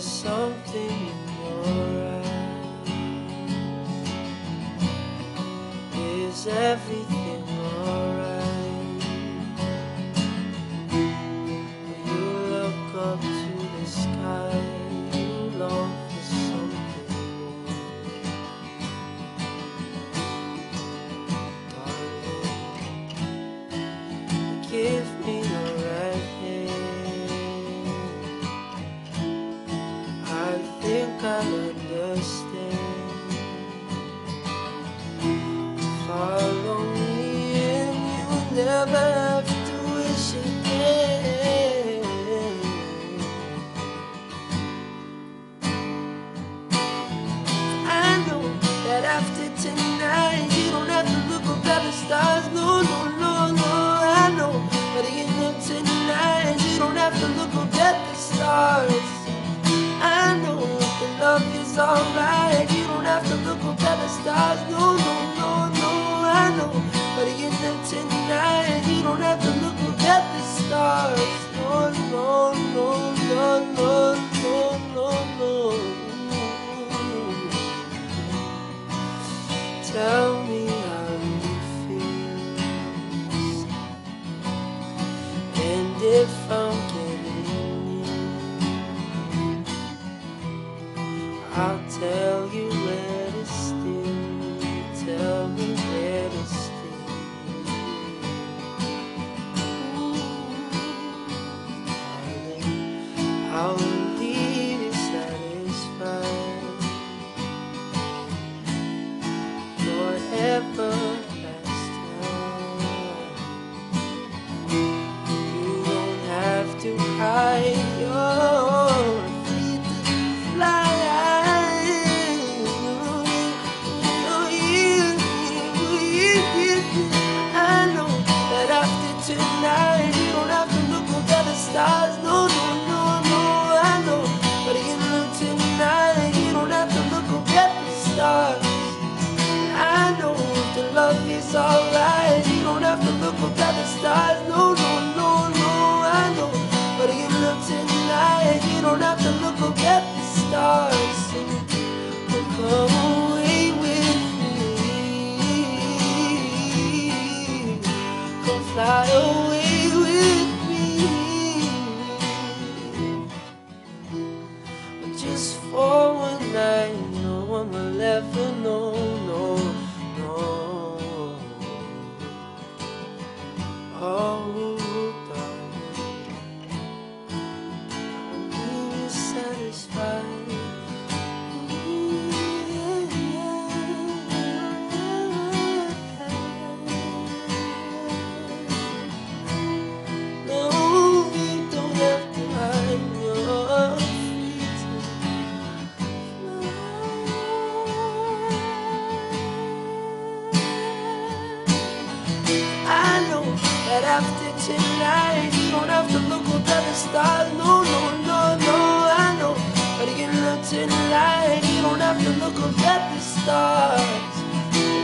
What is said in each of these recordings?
There's something in your eyes. Is everything never have to wish again. I know that after tonight you don't have to look up at the stars. No, no, no, no. I know, but at the tonight you don't have to look up at the stars. I know that love is alright. You don't have to look up at the stars. No, No, no, no, no, no, no, no. Tell me how you feel, and if I'm getting near, I'll tell you where to stay. Darling, I will leave you satisfied. forever. You don't have to hide tonight you don't have to look up at the stars. No, no, no, no. I know, but again, look tonight you don't have to look up at the stars.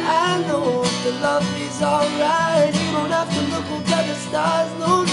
I know the love is alright. You don't have to look up at the stars.